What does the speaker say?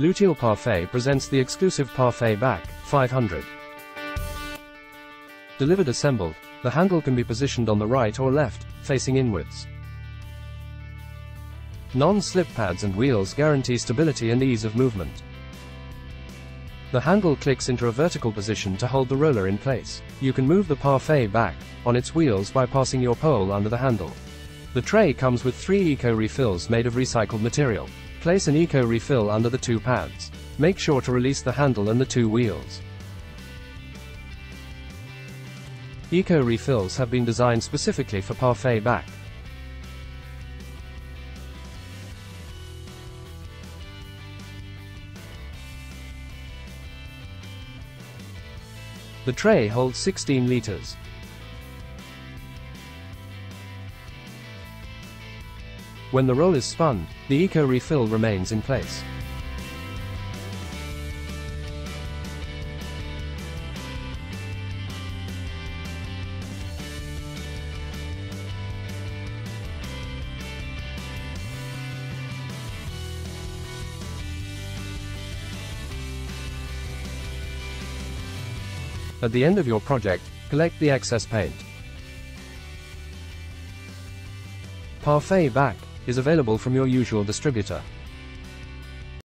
L'Outil Parfait presents the exclusive ParfaitBac 500. Delivered assembled, the handle can be positioned on the right or left, facing inwards. Non-slip pads and wheels guarantee stability and ease of movement. The handle clicks into a vertical position to hold the roller in place. You can move the ParfaitBac on its wheels by passing your pole under the handle. The tray comes with three eco refills made of recycled material. Place an eco refill under the two pads. Make sure to release the handle and the two wheels. Eco refills have been designed specifically for ParfaitBac. The tray holds 16 liters. When the roll is spun, the eco refill remains in place. At the end of your project, collect the excess paint. ParfaitBac is available from your usual distributor.